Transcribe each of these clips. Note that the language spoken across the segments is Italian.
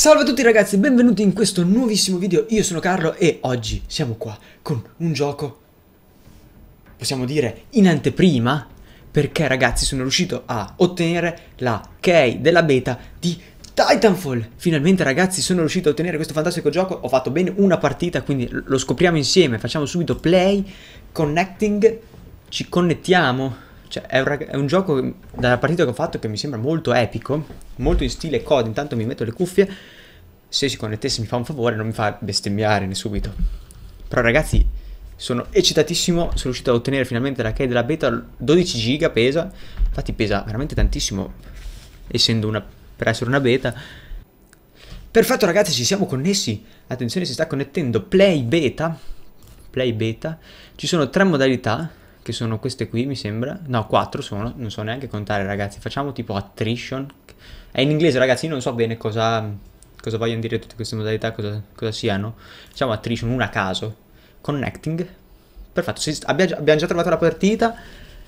Salve a tutti ragazzi, benvenuti in questo nuovissimo video, io sono Carlo e oggi siamo qua con un gioco, possiamo dire, in anteprima, perché ragazzi sono riuscito a ottenere la key della beta di Titanfall. Finalmente ragazzi sono riuscito a ottenere questo fantastico gioco, ho fatto bene una partita, quindi lo scopriamo insieme, facciamo subito play, connecting, ci connettiamo cioè, è un, è un, gioco dalla partita che ho fatto che mi sembra molto epico, molto in stile COD. Intanto mi metto le cuffie. Se si connettesse mi fa un favore, non mi fa bestemmiare subito. Però ragazzi, sono eccitatissimo. Sono riuscito a ottenere finalmente la key della beta. 12 giga pesa. Infatti pesa veramente tantissimo, essendo una, per essere una beta. Perfetto ragazzi, ci siamo connessi. Attenzione, si sta connettendo Play Beta. Play Beta. Ci sono tre modalità che sono queste qui mi sembra, no quattro sono, non so neanche contare ragazzi, facciamo tipo attrition, è in inglese ragazzi, io non so bene cosa, cosa vogliono dire tutte queste modalità, cosa, cosa siano, facciamo attrition una a caso, connecting, perfetto, si, abbiamo, abbiamo già trovato la partita,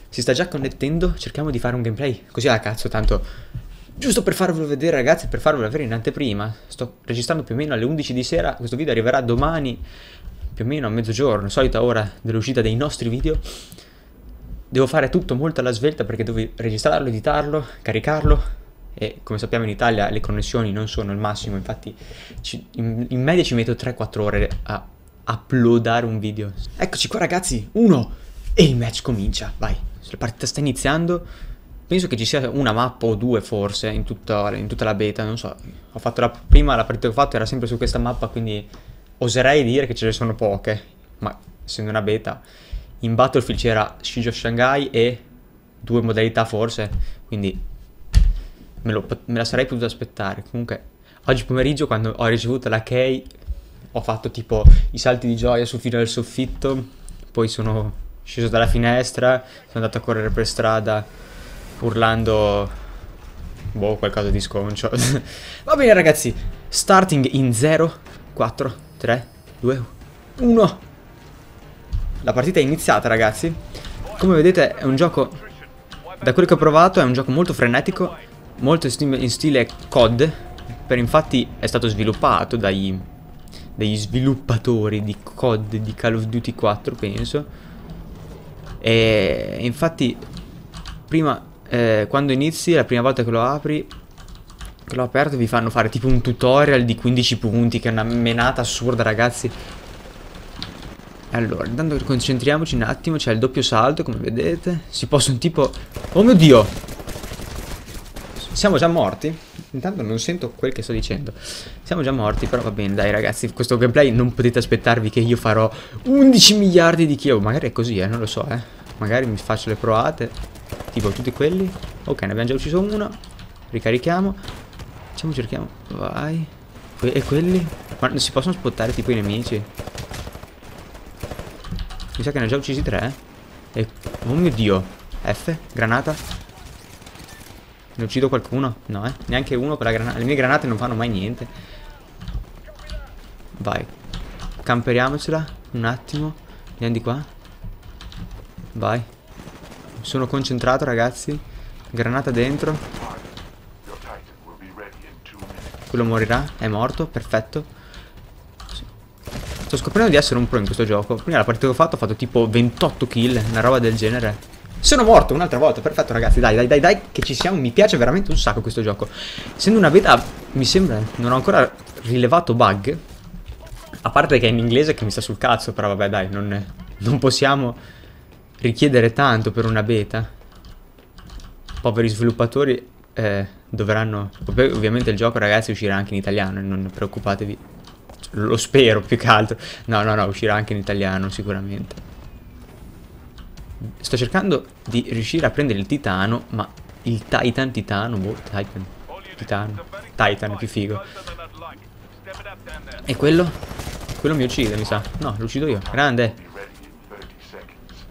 si sta già connettendo, cerchiamo di fare un gameplay, così alla cazzo, tanto Giusto per farvelo vedere ragazzi, per farvelo avere in anteprima, sto registrando più o meno alle 11 di sera, questo video arriverà domani più o meno a mezzogiorno, solita ora dell'uscita dei nostri video. Devo fare tutto molto alla svelta perché devo registrarlo, editarlo, caricarlo e come sappiamo in Italia le connessioni non sono il massimo, infatti ci, in, in, media ci metto 3-4 ore a uploadare un video. Eccoci qua ragazzi, uno e il match comincia, vai, la partita sta iniziando, penso che ci sia una mappa o due forse in tutta, in tutta la beta, non so, ho fatto la prima, la partita che ho fatto era sempre su questa mappa quindi oserei dire che ce ne sono poche, ma essendo una beta in Battlefield c'era of Shanghai e due modalità forse, quindi me, lo, me, la sarei potuta aspettare. Comunque, oggi pomeriggio quando ho ricevuto la key ho fatto tipo i salti di gioia sul filo del soffitto, poi sono sceso dalla finestra, sono andato a correre per strada urlando boh, qualcosa di sconcio. Va bene ragazzi, starting in 0, 4, 3, 2, 1. La partita è iniziata ragazzi Come vedete è un gioco Da quello che ho provato è un gioco molto frenetico Molto in stile COD Per infatti è stato sviluppato dai, Dagli sviluppatori di COD Di Call of Duty 4 penso E infatti Prima eh, Quando inizi la prima volta che lo apri Che l'ho aperto vi fanno fare tipo un tutorial di 15 punti Che è una menata assurda ragazzi allora, intanto concentriamoci un attimo, c'è il doppio salto, come vedete. Si possono tipo... Oh mio Dio! Siamo già morti? Intanto non sento quel che sto dicendo. Siamo già morti, però va bene, dai ragazzi, questo gameplay non potete aspettarvi che io farò 11 miliardi di kill. Magari è così, eh, non lo so, eh. Magari mi faccio le provate, tipo tutti quelli. Ok, ne abbiamo già ucciso uno. Ricarichiamo. Facciamo, cerchiamo. Vai. e quelli? Ma non si possono spottare tipo i nemici? Mi sa che ne ho già uccisi tre. E... Oh mio dio. F, granata. Ne uccido qualcuno? No, eh. Neanche uno con la granata. Le mie granate non fanno mai niente. Vai. Camperiamocela. Un attimo. Andiamo di qua. Vai. Sono concentrato, ragazzi. Granata dentro. Quello morirà. È morto. Perfetto. Sto scoprendo di essere un pro in questo gioco. Prima la partita che ho fatto ho fatto tipo 28 kill, una roba del genere. Sono morto un'altra volta, perfetto ragazzi, dai dai dai dai che ci siamo, mi piace veramente un sacco questo gioco. Essendo una beta, mi sembra, non ho ancora rilevato bug. A parte che è in inglese che mi sta sul cazzo, però vabbè dai, non, non possiamo richiedere tanto per una beta. Poveri sviluppatori eh, dovranno... Ovviamente il gioco ragazzi uscirà anche in italiano, non preoccupatevi. Lo spero più che altro. No, no, no, uscirà anche in italiano sicuramente. Sto cercando di riuscire a prendere il titano, ma il Titan, titano, boh, Titan, titano, Titan più figo. E quello? Quello mi uccide, mi sa. No, lo uccido io. Grande.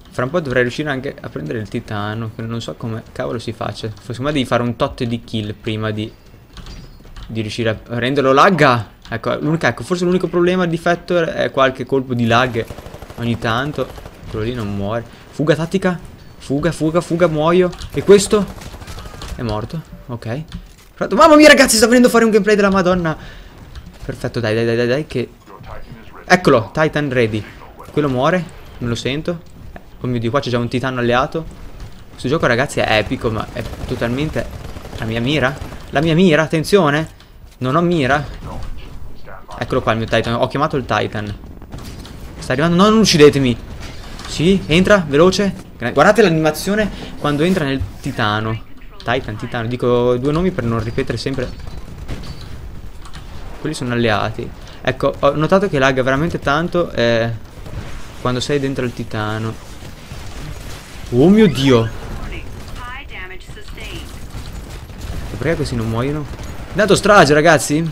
Fra un po' dovrei riuscire anche a prendere il titano, che non so come cavolo si faccia. Secondo me devi fare un tot di kill prima di, di riuscire a renderlo lagga. Ecco, ecco forse l'unico problema, il difetto è qualche colpo di lag ogni tanto. Quello lì non muore. Fuga tattica. Fuga, fuga, fuga, muoio. E questo? È morto. Ok. Mamma mia ragazzi, sta venendo a fare un gameplay della madonna. Perfetto, dai, dai, dai, dai, dai, che... Eccolo, Titan ready. Quello muore, non lo sento. Oh mio Dio, qua c'è già un titano alleato. Questo gioco, ragazzi, è epico, ma è totalmente... La mia mira? La mia mira, attenzione! Non ho mira. Eccolo qua il mio Titan, ho chiamato il Titan. Sta arrivando, no, non uccidetemi. Sì, entra, veloce. Guardate l'animazione quando entra nel titano. Titan, titano, dico due nomi per non ripetere sempre. Quelli sono alleati. Ecco, ho notato che lagga veramente tanto eh, quando sei dentro il titano. Oh mio dio! Perché questi non muoiono? Dato strage, ragazzi!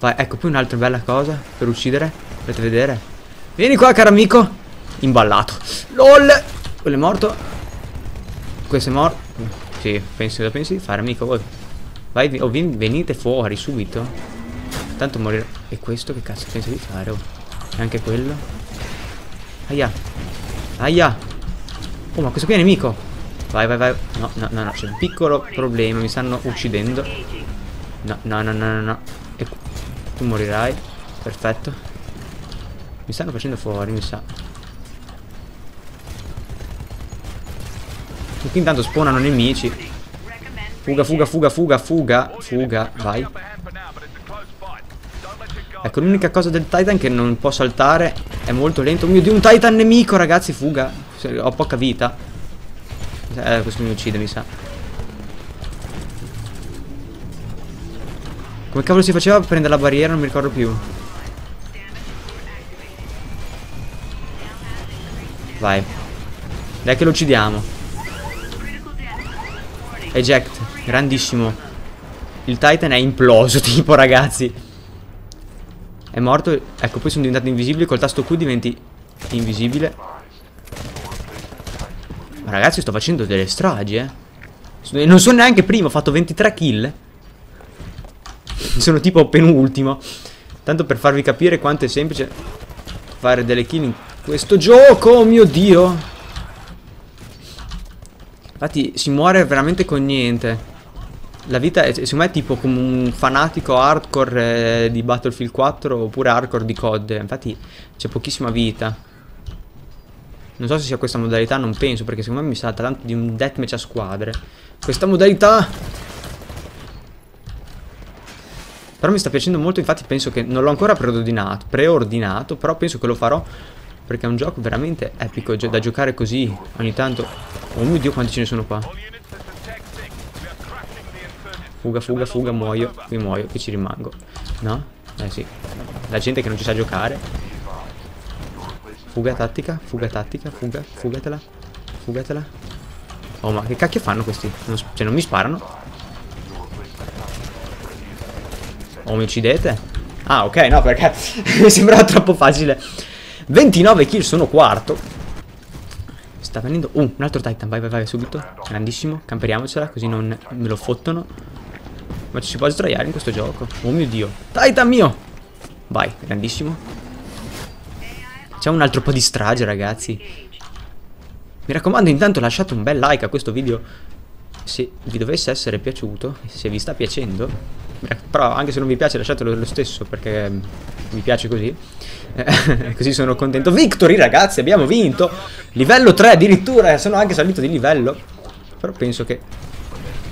Vai, ecco, poi un'altra bella cosa per uccidere. Volete vedere? Vieni qua, caro amico! Imballato. LOL! Quello è morto. Questo è morto. Sì, pensi, lo pensi di fare, amico. Voi. Vai, oh, venite fuori subito. Tanto morirà. E questo che cazzo pensa di fare? Oh. E anche quello. Aia. Aia. Oh, ma questo qui è nemico. Vai, vai, vai. No, no, no, no. C'è un piccolo problema. Mi stanno uccidendo. No, no, no, no, no. no. E tu morirai. Perfetto. Mi stanno facendo fuori, mi sa. Qui intanto spawnano nemici. Fuga, fuga, fuga, fuga, fuga. Fuga, vai. Ecco, l'unica cosa del Titan che non può saltare è molto lento. Oh mio Dio, un Titan nemico, ragazzi, fuga. Ho poca vita. Eh, questo mi uccide, mi sa. Come cavolo si faceva a prendere la barriera? Non mi ricordo più. Vai. Dai che lo uccidiamo. Eject. Grandissimo. Il Titan è imploso, tipo, ragazzi. È morto. Ecco, poi sono diventato invisibile. Col tasto Q diventi invisibile. Ma ragazzi, sto facendo delle stragi, eh. Non sono neanche primo, ho fatto 23 kill. sono tipo penultimo. Tanto per farvi capire quanto è semplice fare delle kill in questo gioco, oh mio Dio. Infatti si muore veramente con niente. La vita è, secondo me è tipo come un fanatico hardcore eh, di Battlefield 4 oppure hardcore di COD. Infatti c'è pochissima vita. Non so se sia questa modalità, non penso, perché secondo me mi sa tanto di un deathmatch a squadre. Questa modalità... Però mi sta piacendo molto, infatti penso che non l'ho ancora preordinato, preordinato, però penso che lo farò perché è un gioco veramente epico da giocare così ogni tanto. Oh mio Dio quanti ce ne sono qua. Fuga, fuga, fuga, muoio. Qui muoio, qui ci rimango. No? Eh sì. La gente che non ci sa giocare. Fuga tattica, fuga tattica, fuga, fugatela. Fugatela. Oh, ma che cacchio fanno questi? Non, cioè, non mi sparano? Oh, mi uccidete? Ah, ok, no, perché mi sembrava troppo facile. 29 kill, sono quarto. Sta venendo... Uh, un altro Titan, vai, vai, vai, subito. Grandissimo, camperiamocela, così non me lo fottono. Ma ci si può sdraiare in questo gioco? Oh mio dio. Titan mio! Vai, grandissimo. Facciamo un altro po' di strage, ragazzi. Mi raccomando, intanto lasciate un bel like a questo video se vi dovesse essere piaciuto, se vi sta piacendo. Però anche se non vi piace lasciatelo lo stesso perché mi piace così. così sono contento. Victory, ragazzi, abbiamo vinto. Livello 3 addirittura, sono anche salito di livello. Però penso che,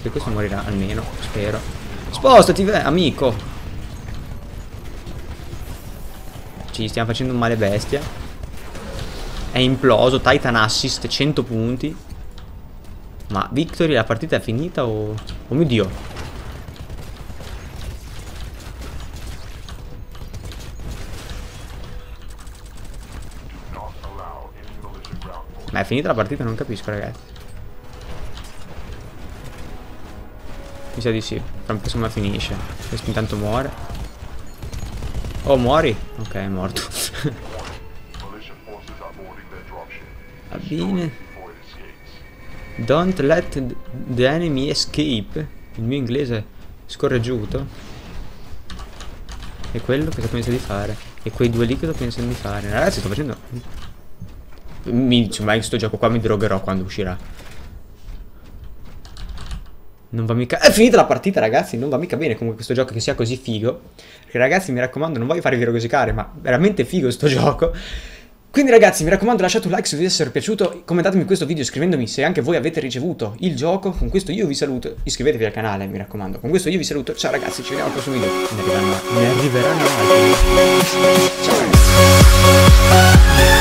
che questo morirà almeno, spero. Spostati, amico. Ci stiamo facendo un male bestia. È imploso. Titan assist, 100 punti. Ma Victory, la partita è finita o... Oh mio Dio. Ma è finita la partita? Non capisco, ragazzi. Mi sa di sì. Fra insomma finisce. Questo intanto muore. Oh, muori? Ok, è morto. Va bene. Don't let the enemy escape. Il mio inglese scorreggiuto. E quello cosa pensa di fare? E quei due lì cosa pensano di fare? Ragazzi, sto facendo... Mi, insomma, in questo gioco qua mi drogherò quando uscirà. Non va mica... È finita la partita, ragazzi, non va mica bene comunque questo gioco che sia così figo. Perché ragazzi, mi raccomando, non voglio farvi rosicare, ma veramente figo sto gioco. Quindi ragazzi, mi raccomando, lasciate un like se vi è piaciuto, commentatemi questo video scrivendomi se anche voi avete ricevuto il gioco. Con questo io vi saluto, iscrivetevi al canale, mi raccomando. Con questo io vi saluto, ciao ragazzi, ci vediamo al prossimo video. Ne arriveranno, ne arriveranno altri. Ciao.